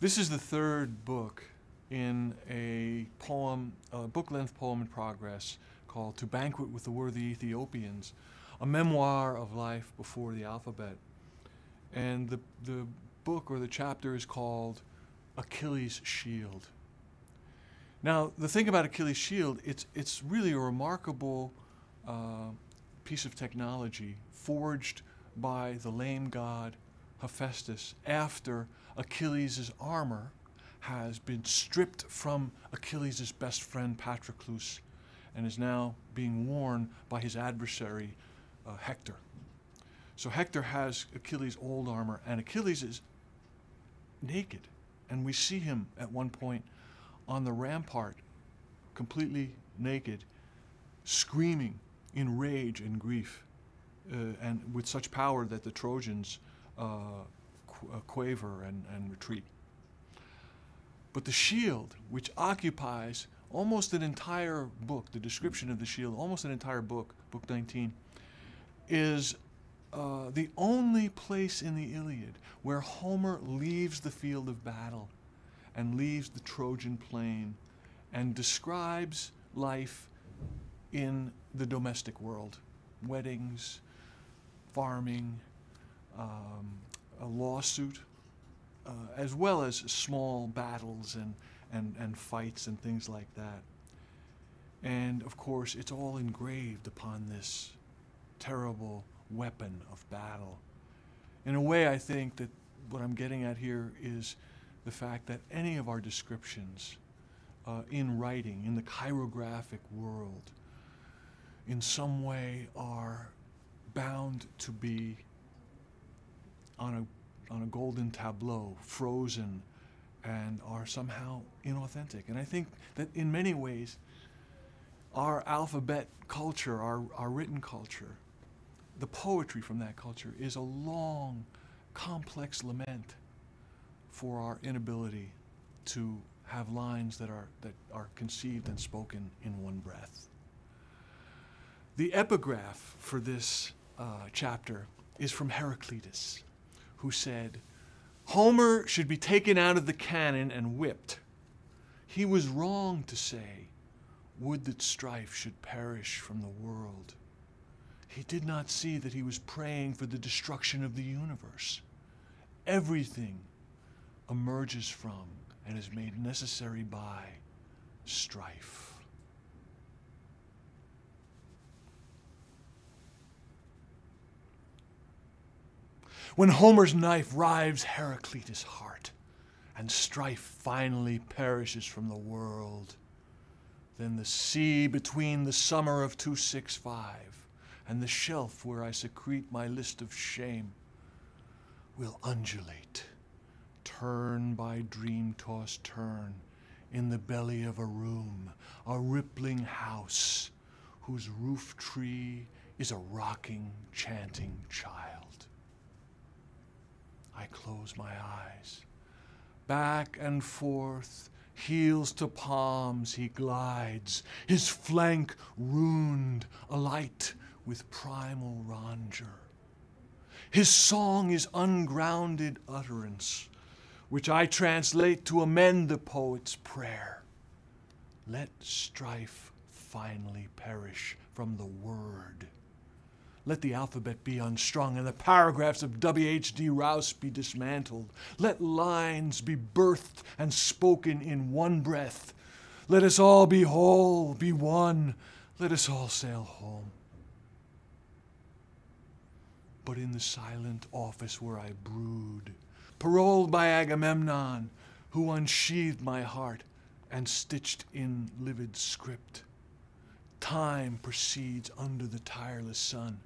This is the third book in a poem, a book length poem in progress called To Banquet with the Worthy Ethiopians, a memoir of life before the alphabet. And the, the book or the chapter is called Achilles' Shield. Now, the thing about Achilles' Shield, it's, it's really a remarkable uh, piece of technology forged by the lame god Hephaestus after Achilles' armor has been stripped from Achilles' best friend Patroclus and is now being worn by his adversary uh, Hector. So Hector has Achilles' old armor, and Achilles is naked. And we see him at one point on the rampart, completely naked, screaming in rage and grief, uh, and with such power that the Trojans qu- quaver and, and retreat. But the shield, which occupies almost an entire book, the description of the shield, almost an entire book, book 19, is uh, the only place in the Iliad where Homer leaves the field of battle and leaves the Trojan plain and describes life in the domestic world weddings, farming, um, a lawsuit, uh, as well as small battles and, and, and fights and things like that. And of course, it's all engraved upon this terrible weapon of battle. In a way, I think that what I'm getting at here is the fact that any of our descriptions uh, in writing, in the chirographic world, in some way are bound to be on a, on a golden tableau, frozen, and are somehow inauthentic. And I think that in many ways, our alphabet culture, our, our written culture, the poetry from that culture is a long, complex lament for our inability to have lines that are, that are conceived and spoken in one breath. The epigraph for this uh, chapter is from Heraclitus, who said, Homer should be taken out of the canon and whipped. He was wrong to say, Would that strife should perish from the world. He did not see that he was praying for the destruction of the universe. Everything emerges from and is made necessary by strife. When Homer's knife rives Heraclitus' heart, and strife finally perishes from the world, then the sea between the summer of 265 and the shelf where I secrete my list of shame will undulate, turn by dream tossed turn, in the belly of a room, a rippling house whose roof tree is a rocking, chanting child. I close my eyes. Back and forth, heels to palms, he glides, his flank ruined, alight with primal rondure. His song is ungrounded utterance, which I translate to amend the poet's prayer. Let strife finally perish from the word. Let the alphabet be unstrung and the paragraphs of W.H.D. Rouse be dismantled. Let lines be birthed and spoken in one breath. Let us all be whole, be one. Let us all sail home. But in the silent office where I brood, paroled by Agamemnon, who unsheathed my heart and stitched in livid script, time proceeds under the tireless sun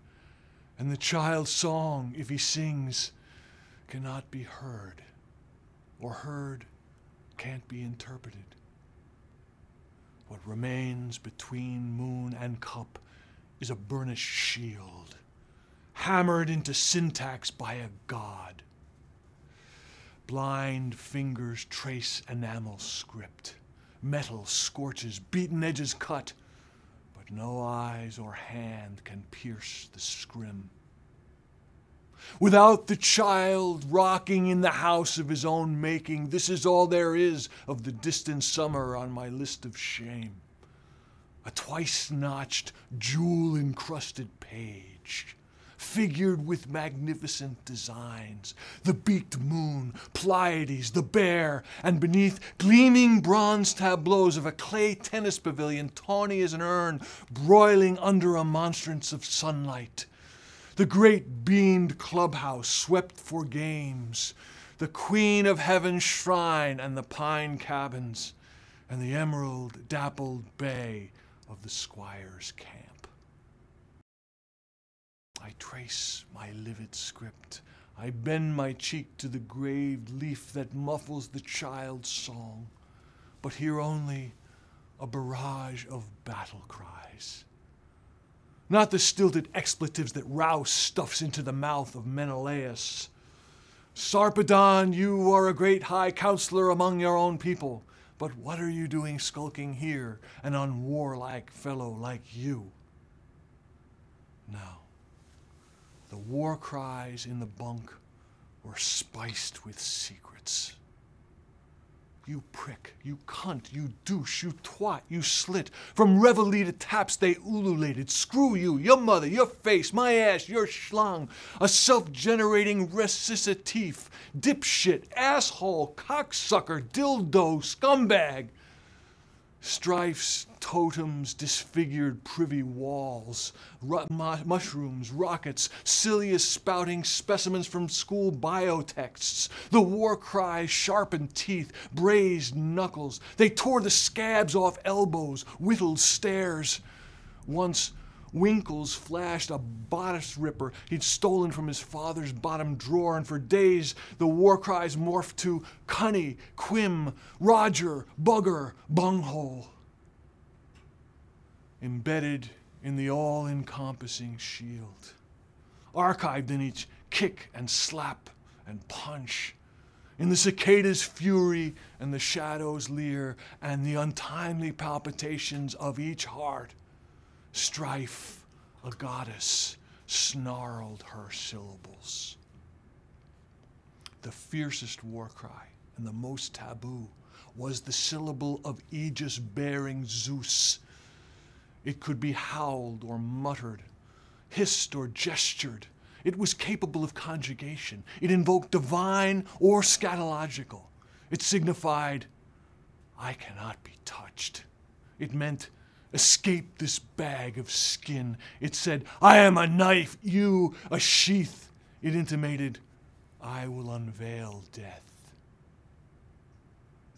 and the child's song, if he sings, cannot be heard, or heard can't be interpreted. What remains between moon and cup is a burnished shield, hammered into syntax by a god. Blind fingers trace enamel script, metal scorches, beaten edges cut but no eyes or hand can pierce the scrim. Without the child rocking in the house of his own making, this is all there is of the distant summer on my list of shame. A twice notched, jewel encrusted page figured with magnificent designs. The beaked moon, Pleiades, the bear, and beneath gleaming bronze tableaus of a clay tennis pavilion, tawny as an urn, broiling under a monstrance of sunlight. The great beamed clubhouse swept for games, the Queen of Heaven's shrine and the pine cabins, and the emerald dappled bay of the squire's camp. I trace my livid script. I bend my cheek to the grave leaf that muffles the child's song, but hear only a barrage of battle cries. Not the stilted expletives that Rouse stuffs into the mouth of Menelaus. Sarpedon, you are a great high counselor among your own people, but what are you doing skulking here, an unwarlike fellow like you? Now, the war cries in the bunk were spiced with secrets. You prick, you cunt, you douche, you twat, you slit. From reveille to taps they ululated. Screw you, your mother, your face, my ass, your schlong. A self-generating recitative, dipshit, asshole, cocksucker, dildo, scumbag. Strife's totems disfigured privy walls, ru- mu- mushrooms, rockets, cilious spouting specimens from school biotexts, the war cry, sharpened teeth, brazed knuckles. They tore the scabs off elbows, whittled stairs. Once Winkles flashed a bodice ripper he'd stolen from his father's bottom drawer, and for days the war cries morphed to Cunny, Quim, Roger, Bugger, Bunghole. Embedded in the all encompassing shield, archived in each kick and slap and punch, in the cicada's fury and the shadow's leer, and the untimely palpitations of each heart Strife, a goddess, snarled her syllables. The fiercest war cry and the most taboo was the syllable of aegis bearing Zeus. It could be howled or muttered, hissed or gestured. It was capable of conjugation. It invoked divine or scatological. It signified, I cannot be touched. It meant, Escape this bag of skin. It said, I am a knife, you a sheath. It intimated, I will unveil death.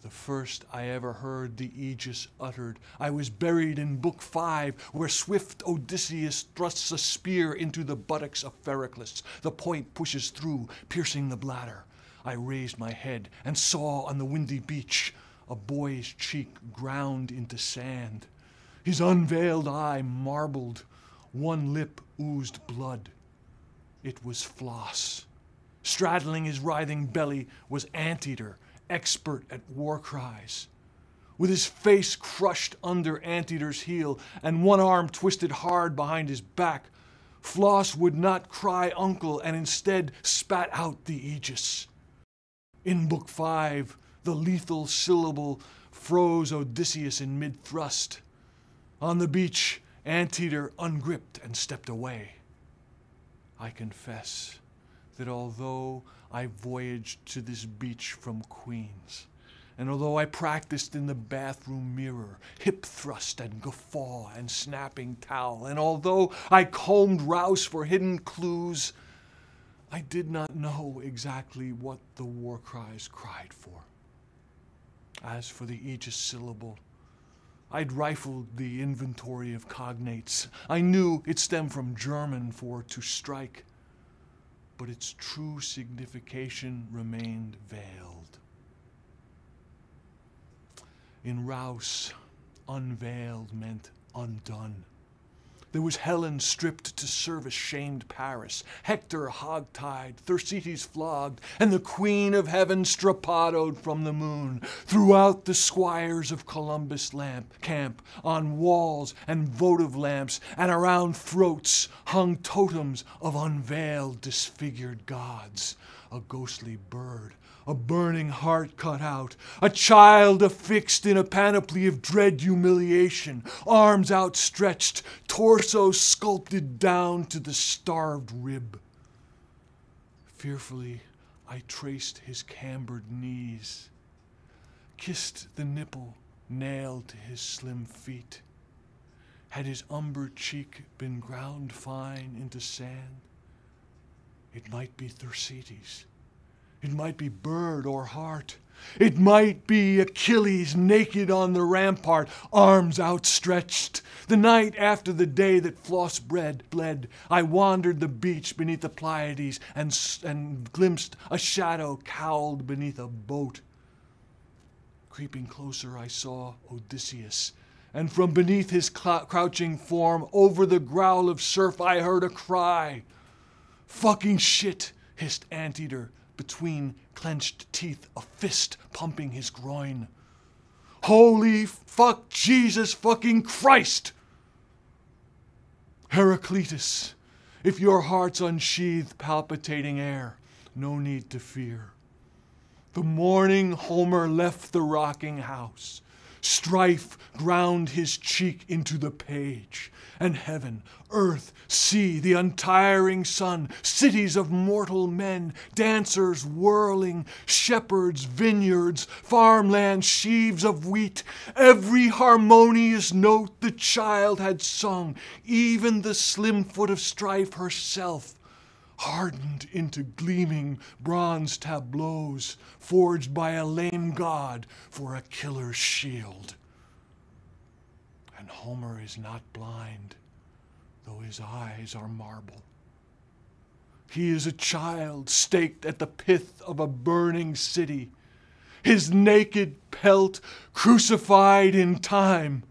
The first I ever heard the aegis uttered, I was buried in Book Five, where swift Odysseus thrusts a spear into the buttocks of Pericles. The point pushes through, piercing the bladder. I raised my head and saw on the windy beach a boy's cheek ground into sand. His unveiled eye marbled, one lip oozed blood. It was Floss. Straddling his writhing belly was Anteater, expert at war cries. With his face crushed under Anteater's heel and one arm twisted hard behind his back, Floss would not cry uncle and instead spat out the aegis. In Book Five, the lethal syllable froze Odysseus in mid thrust. On the beach, Anteater ungripped and stepped away. I confess that although I voyaged to this beach from Queens, and although I practiced in the bathroom mirror, hip thrust and guffaw and snapping towel, and although I combed Rouse for hidden clues, I did not know exactly what the war cries cried for. As for the aegis syllable, I'd rifled the inventory of cognates. I knew it stemmed from German for to strike, but its true signification remained veiled. In Rouse, unveiled meant undone. There was Helen stripped to service shamed Paris, Hector hogtied, Thersites flogged, and the Queen of Heaven strappadoed from the moon. Throughout the squires of Columbus lamp camp, on walls and votive lamps, and around throats hung totems of unveiled, disfigured gods. A ghostly bird a burning heart cut out, a child affixed in a panoply of dread humiliation, arms outstretched, torso sculpted down to the starved rib. Fearfully, I traced his cambered knees, kissed the nipple nailed to his slim feet. Had his umber cheek been ground fine into sand, it might be Thersites. It might be bird or heart. It might be Achilles naked on the rampart, arms outstretched. The night after the day that Floss bred, bled, I wandered the beach beneath the Pleiades and, and glimpsed a shadow cowled beneath a boat. Creeping closer, I saw Odysseus, and from beneath his crouching form, over the growl of surf, I heard a cry. Fucking shit, hissed Anteater between clenched teeth, a fist pumping his groin. Holy fuck Jesus fucking Christ! Heraclitus, if your heart's unsheathed palpitating air, no need to fear. The morning Homer left the rocking house. Strife ground his cheek into the page, and heaven, earth, sea, the untiring sun, cities of mortal men, dancers whirling, shepherds, vineyards, farmland, sheaves of wheat, every harmonious note the child had sung, even the slim foot of strife herself hardened into gleaming bronze tableaus forged by a lame god for a killer's shield. And Homer is not blind, though his eyes are marble. He is a child staked at the pith of a burning city, his naked pelt crucified in time